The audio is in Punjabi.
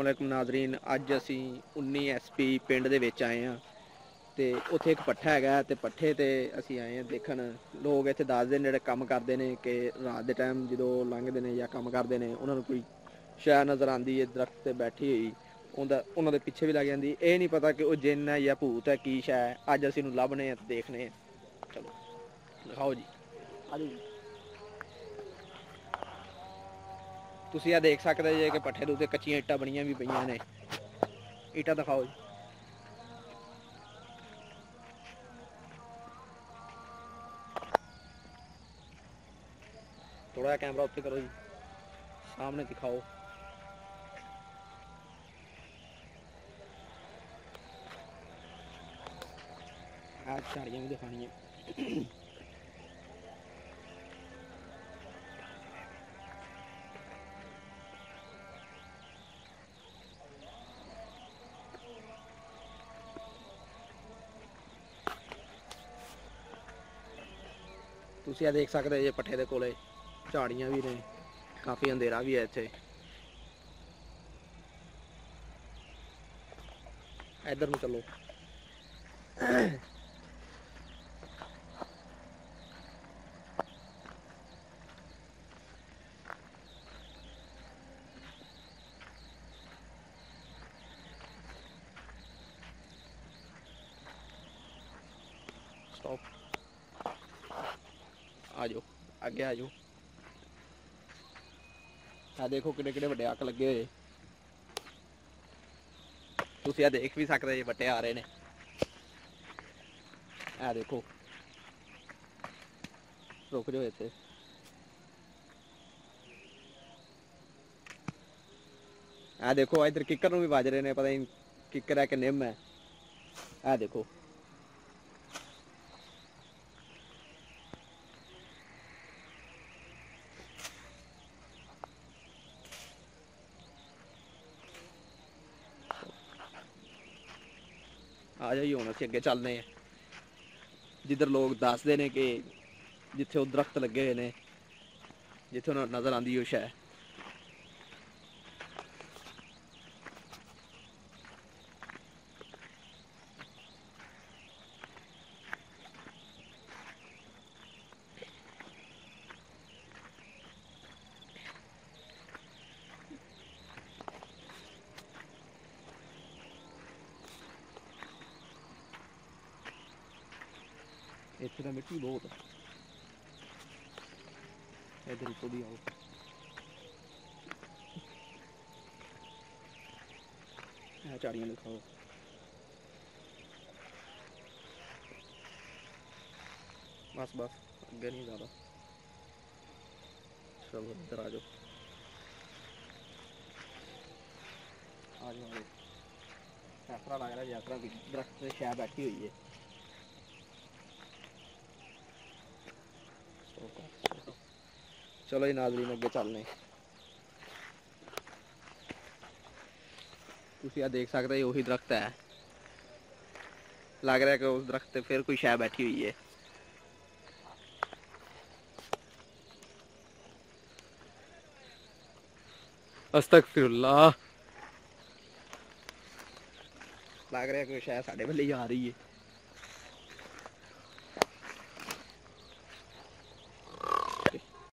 ਅਸਲਾਮੁਅਲੈਕੁਮ ਨਾਜ਼ਰੀਨ, ਅੱਜ ਅਸੀਂ 19 ਐਸਪੀ ਪਿੰਡ ਦੇ ਵਿੱਚ ਆਏ ਆ ਤੇ ਉੱਥੇ ਇੱਕ ਪੱਠਾ ਹੈਗਾ ਤੇ ਪੱਠੇ ਤੇ ਅਸੀਂ ਆਏ ਆ ਦੇਖਣ। ਲੋਕ ਇੱਥੇ ਦੱਸਦੇ ਨੇ ਜਿਹੜੇ ਕੰਮ ਕਰਦੇ ਨੇ ਕਿ ਰਾਤ ਦੇ ਟਾਈਮ ਜਦੋਂ ਲੰਘਦੇ ਨੇ ਜਾਂ ਕੰਮ ਕਰਦੇ ਨੇ, ਉਹਨਾਂ ਨੂੰ ਕੋਈ ਸ਼ੈ ਨਜ਼ਰ ਆਂਦੀ ਹੈ, ਦਰਖਤ ਤੇ ਬੈਠੀ ਹੋਈ, ਉਹਦਾ, ਉਹਨਾਂ ਦੇ ਪਿੱਛੇ ਵੀ ਲੱਗ ਜਾਂਦੀ ਇਹ ਨਹੀਂ ਪਤਾ ਕਿ ਉਹ ਜਿੰਨ ਹੈ ਜਾਂ ਭੂਤ ਹੈ, ਕੀ ਸ਼ੈ ਅੱਜ ਅਸੀਂ ਨੂੰ ਲੱਭਣੇ ਆ ਤੇ ਦੇਖਣੇ ਆ। ਚਲੋ, ਦਿਖਾਓ ਜੀ। ਆਜੋ ਜੀ ਤੁਸੀਂ ਆ ਦੇਖ ਸਕਦੇ ਜੇ ਕਿ ਪੱਠੇ ਦੇ ਉੱਤੇ ਕੱਚੀਆਂ ਇੱਟਾਂ ਬਣੀਆਂ ਵੀ ਪਈਆਂ ਨੇ। ਇੱਟਾਂ ਦਿਖਾਓ ਜੀ। ਥੋੜਾ ਜਿਹਾ ਕੈਮਰਾ ਉੱਤੇ ਕਰੋ ਜੀ। ਸਾਹਮਣੇ ਦਿਖਾਓ। ਆ ਝਾੜੀਆਂ ਵੀ ਦਿਖਾਣੀਆਂ ਤੁਸੀਂ ਆ ਦੇਖ ਸਕਦੇ ਜੇ ਪੱਠੇ ਦੇ ਕੋਲੇ ਝਾੜੀਆਂ ਵੀ ਨੇ, ਕਾਫੀ ਅੰਧੇਰਾ ਵੀ ਹੈ ਇੱਥੇ। ਇੱਧਰ ਨੂੰ ਚੱਲੋ। ਸਟਾਪ ਆ ਜਾਓ ਅੱਗੇ ਆ ਜਾਓ ਆ ਦੇਖੋ ਕਿੰਨੇ ਕਿੰਨੇ ਵੱਡੇ ਅੱਖ ਲੱਗੇ ਹੋਏ। ਤੁਸੀਂ ਆ ਦੇਖ ਵੀ ਸਕਦੇ ਜੇ ਵੱਟੇ ਆ ਰਹੇ ਨੇ। ਆ ਦੇਖੋ। ਰੁਕ ਜਾਓ ਇੱਥੇ। ਆ ਦੇਖੋ ਇਧਰ ਕਿੱਕਰ ਨੂੰ ਵੀ ਵੱਜ ਰਹੇ ਨੇ, ਪਤਾ ਨਹੀਂ ਕਿੱਕਰ ਹੈ ਕਿ ਨਿੰਮ ਹੈ। ਆ ਦੇਖੋ। ਆ ਜਾਈਏ ਹੁਣ ਅਸੀਂ ਅੱਗੇ ਚੱਲਦੇ ਆ ਜਿੱਧਰ ਲੋਕ ਦੱਸਦੇ ਨੇ ਕਿ ਜਿੱਥੇ ਉਹ ਦਰਖਤ ਲੱਗੇ ਹੋਏ ਨੇ, ਜਿੱਥੇ ਉਹਨਾਂ ਨੂੰ ਨਜ਼ਰ ਆਂਦੀ ਉਹ ਸ਼ੈ ਇੱਥੇ ਤਾਂ ਮਿੱਟੀ ਬਹੁਤ ਹੈ ਇਧਰ ਉੱਤੋਂ ਦੀ ਆਓ। ਇਹ ਝਾੜੀਆਂ ਦਿਖਾਓ। ਬਸ ਬਸ, ਅੱਗੇ ਨਹੀਂ ਜ਼ਿਆਦਾ। ਚਲੋ, ਇੱਧਰ ਆ ਜਾਓ। ਆ ਜਾਓ ਆ ਜਾਓ। ਐਸਰਾ ਲੱਗ ਰਿਹਾ ਜਿਸ ਵੀ ਦਰਖਤ ਤੇ ਸ਼ੈ ਬੈਠੀ ਹੋਈ ਹੈ ਚਲੋ ਜੀ ਨਾਜ਼ਰੀਨ ਅੱਗੇ ਚੱਲਨੇ ਤੁਸੀਂ ਆ ਦੇਖ ਸਕਦੇ ਹੋ ਉਹੀ ਦਰਖਤ ਹੈ ਲੱਗ ਰਿਹਾ ਕਿ ਉਸ ਦਰਖਤ ਤੇ ਫਿਰ ਕੋਈ ਸ਼ੈ ਬੈਠੀ ਹੋਈ ਹੈ ਅਸਤਗਫਿਰullah ਲੱਗ ਰਿਹਾ ਕਿ ਸ਼ੈ ਸਾਡੇ ਵੱਲੇ ਹੀ ਆ ਰਹੀ ਹੈ